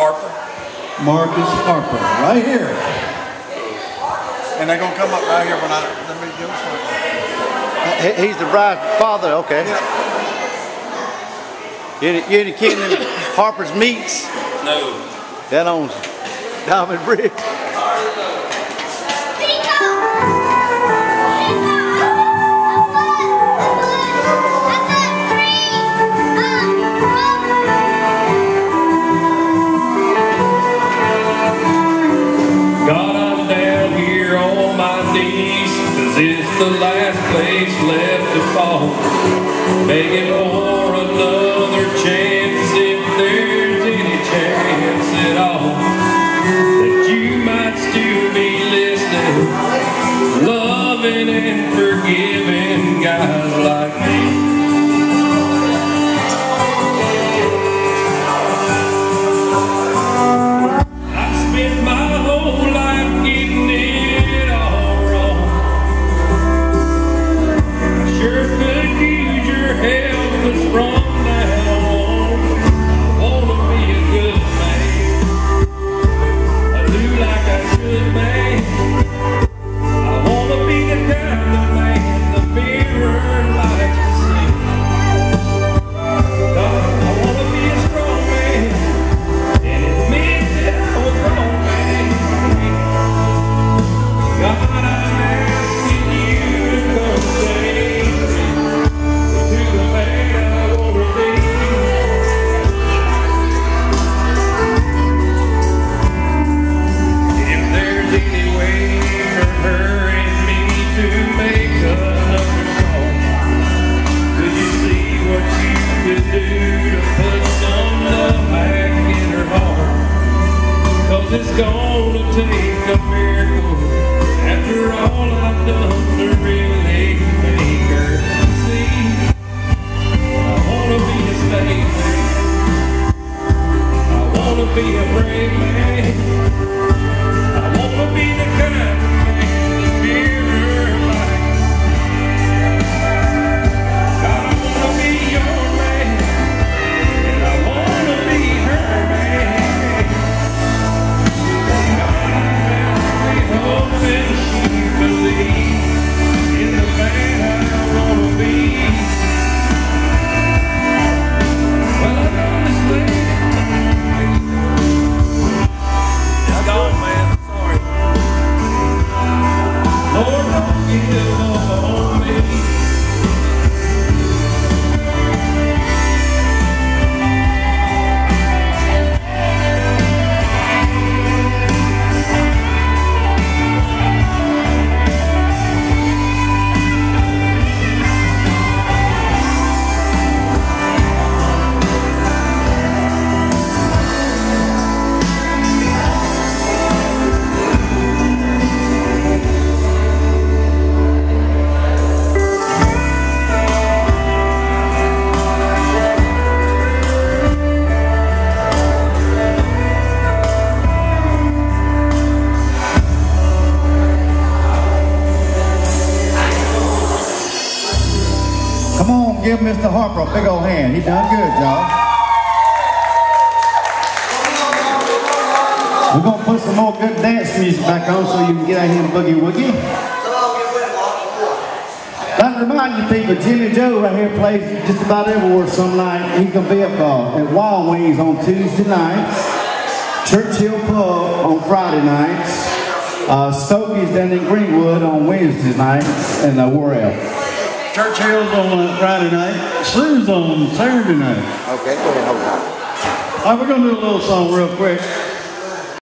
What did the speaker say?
Harper. Marcus Harper, right here. And they're going to come up right here when I, let me do something. He- He's the bride father, okay. You ain't- you ain't kin in Harper's Meats? No. That owns Diamond Bridge. God, Begging for another chance it's gonna take a miracle after all I've done to really make her see. I wanna be. I wanna be a brave man. Give Mr. Harper a big old hand. He done good, y'all. We're gonna put some more good dance music back on so you can get out here and boogie woogie. To remind you people, Jimmy Joe right here plays just about everywhere some night. He can be up uh, at Wild Wings on Tuesday nights, Churchill Pub on Friday nights, uh, Stokey's down in Greenwood on Wednesday nights, and uh, where else? Churchill's on uh, Friday night, Sue's on Saturday night. Okay, go ahead, hold on. All right, we're gonna do a little song real quick.